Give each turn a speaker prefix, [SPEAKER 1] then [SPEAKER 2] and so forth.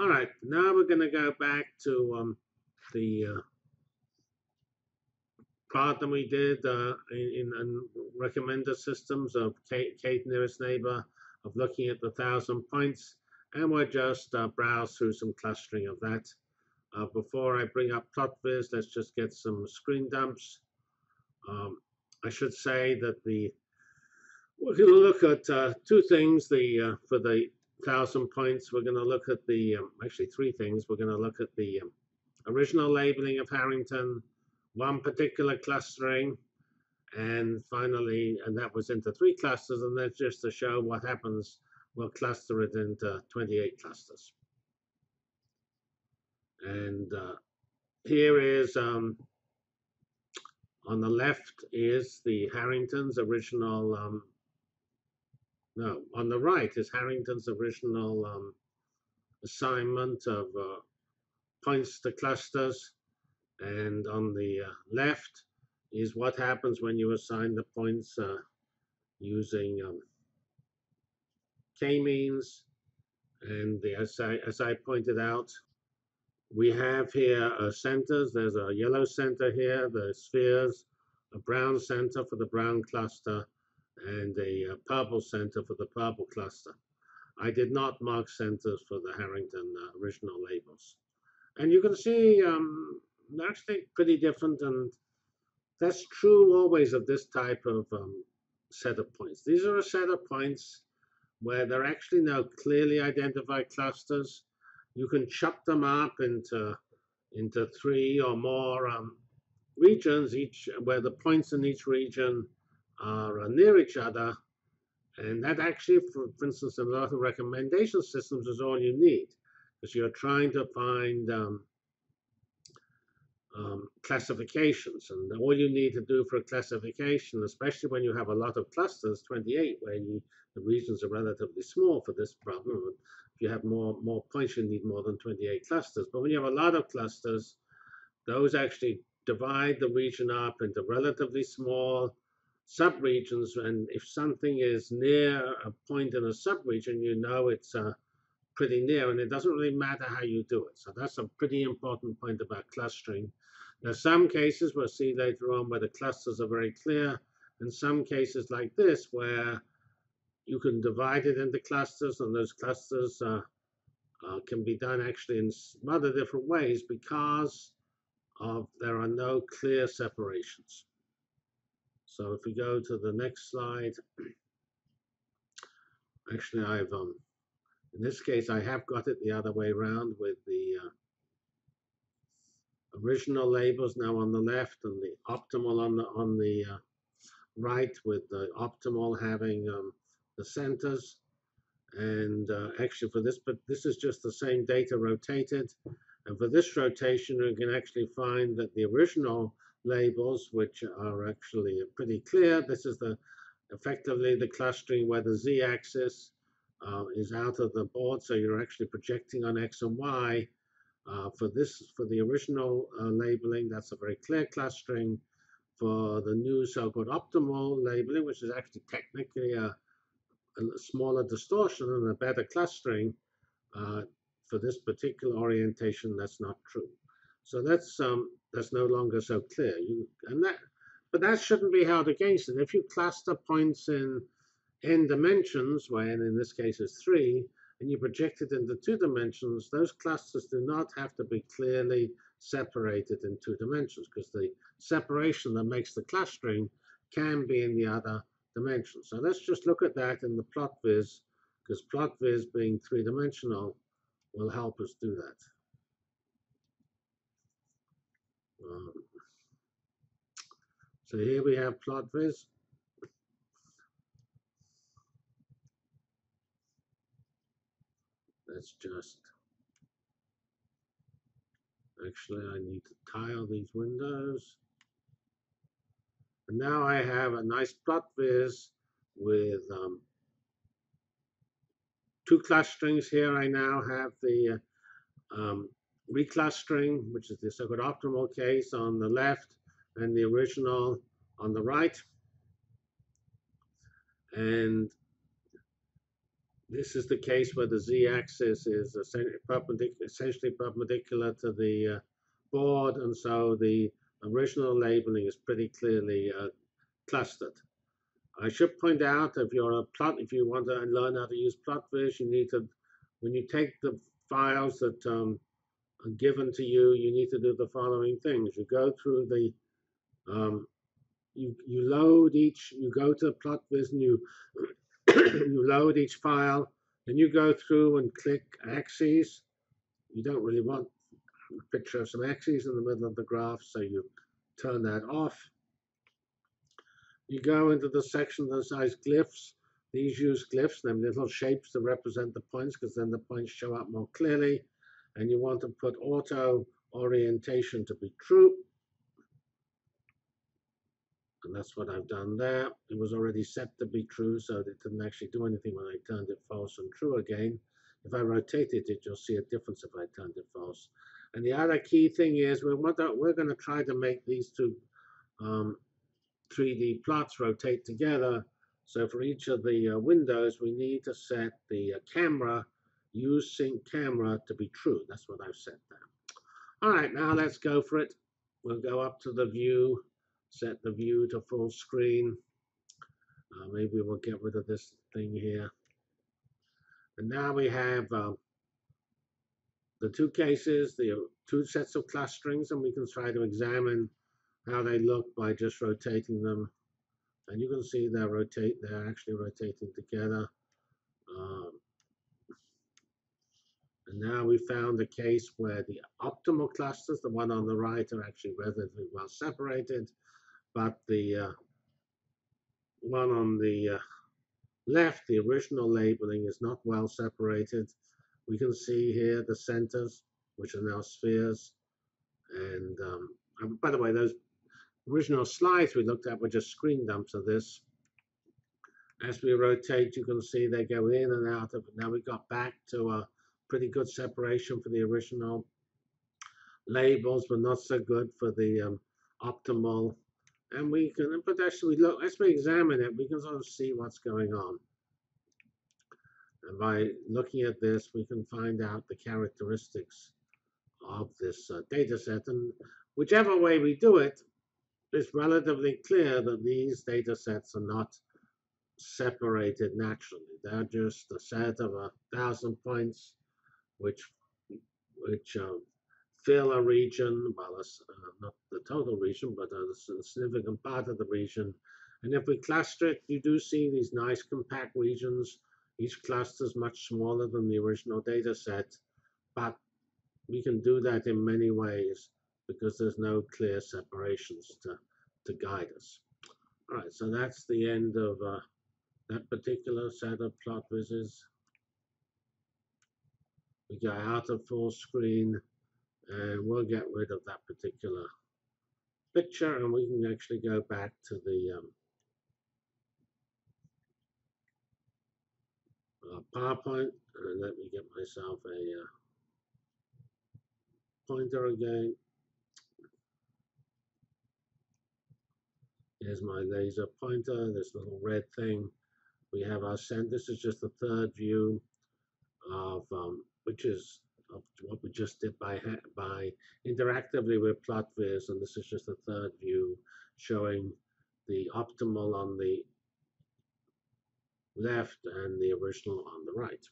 [SPEAKER 1] All right, now we're going to go back to um, the uh, that we did uh, in, in, recommender systems of K, K nearest neighbor, of looking at the thousand points, and we'll just uh, browse through some clustering of that. Uh, before I bring up PlotViz, let's just get some screen dumps. Um, I should say that the we're going to look at uh, two things. The uh, for the thousand points, we're going to look at the um, actually three things. We're going to look at the um, original labeling of Harrington, one particular clustering, and finally, and that was into three clusters. And that's just to show what happens. We'll cluster it into 28 clusters. And uh, here is um, on the left is the Harrington's original um, no, on the right is Harrington's original um, assignment of uh, points to clusters. And on the uh, left is what happens when you assign the points uh, using um, k-means. And the, as, I, as I pointed out, we have here uh, centers. There's a yellow center here, the spheres, a brown center for the brown cluster, and a uh, purple center for the purple cluster. I did not mark centers for the Harrington uh, original labels. And you can see um, they're actually pretty different, and that's true always of this type of um, set of points. These are a set of points where there are actually no clearly identified clusters. You can chop them up into, into three or more um, regions, each where the points in each region are near each other. And that actually, for, for instance, a lot of recommendation systems is all you need because you're trying to find um, um, classifications. And all you need to do for a classification, especially when you have a lot of clusters, 28, where you, the regions are relatively small for this problem. If you have more, more points, you need more than 28 clusters. But when you have a lot of clusters, those actually divide the region up into relatively small subregions, and if something is near a point in a subregion, you know it's uh, pretty near, and it doesn't really matter how you do it. So that's a pretty important point about clustering. Are some cases we'll see later on where the clusters are very clear, and some cases like this where you can divide it into clusters, and those clusters uh, uh, can be done actually in other different ways because of there are no clear separations. So if we go to the next slide, actually I've, um, in this case, I have got it the other way around with the uh, original labels now on the left and the optimal on the on the uh, right with the optimal having um, the centers. And uh, actually for this but this is just the same data rotated. And for this rotation we can actually find that the original labels, which are actually pretty clear. This is the effectively the clustering where the z-axis uh, is out of the board, so you're actually projecting on x and y. Uh, for this, for the original uh, labeling, that's a very clear clustering. For the new so-called optimal labeling, which is actually technically a, a smaller distortion and a better clustering, uh, for this particular orientation, that's not true. So that's um, that's no longer so clear. You, and that, but that shouldn't be held against it. If you cluster points in n dimensions, when in this case is three, and you project it into two dimensions, those clusters do not have to be clearly separated in two dimensions because the separation that makes the clustering can be in the other dimension. So let's just look at that in the plot viz, because PlotViz being three-dimensional will help us do that. So here we have plot viz. Let's just, actually I need to tile these windows. And now I have a nice plot viz with um, two clusterings here. I now have the uh, um, reclustering, which is the so-called optimal case on the left and the original on the right. And This is the case where the z-axis is essentially perpendicular to the uh, board, and so the original labeling is pretty clearly uh, clustered. I should point out if you're a plot, if you want to learn how to use PlotViz, you need to, when you take the files that um, given to you, you need to do the following things. You go through the, um, you, you load each, you go to PlotViz and you, you load each file, and you go through and click axes. You don't really want a picture of some axes in the middle of the graph, so you turn that off. You go into the section that says glyphs. These use glyphs, them little shapes to represent the points, because then the points show up more clearly. And you want to put auto orientation to be true. And that's what I've done there. It was already set to be true, so it didn't actually do anything when I turned it false and true again. If I rotated it, you'll see a difference if I turned it false. And the other key thing is we we're going to try to make these two um, 3D plots rotate together. So for each of the uh, windows, we need to set the uh, camera, sync camera to be true. That's what I've set there. All right, now let's go for it. We'll go up to the view, set the view to full screen. Uh, maybe we'll get rid of this thing here. And now we have um, the two cases, the two sets of clusterings, and we can try to examine how they look by just rotating them. And you can see they're rotate, they're actually rotating together. Now we found a case where the optimal clusters, the one on the right, are actually relatively well separated, but the uh, one on the uh, left, the original labeling is not well separated. We can see here the centers, which are now spheres. And um, by the way, those original slides we looked at were just screen dumps of this. As we rotate, you can see they go in and out of it. Now we got back to a pretty good separation for the original labels, but not so good for the um, optimal. And we can, but we look, as we examine it, we can sort of see what's going on. And by looking at this, we can find out the characteristics of this uh, data set. And whichever way we do it, it's relatively clear that these data sets are not separated naturally. They're just a set of a thousand points which which uh, fill a region, well, uh, not the total region, but a, significant part of the region. And if we cluster it, you do see these nice compact regions. Each cluster is much smaller than the original data set, but we can do that in many ways because there's no clear separations to, to guide us. All right, so that's the end of uh, that particular set of PlotVizes. We go out of full screen and we'll get rid of that particular picture and we can actually go back to the um, uh, PowerPoint and let me get myself a uh, pointer again. Here's my laser pointer, this little red thing. We have our send. This is just the third view which is of what we just did by by interactively with PlotViz, and this is just the third view showing the optimal on the left and the original on the right.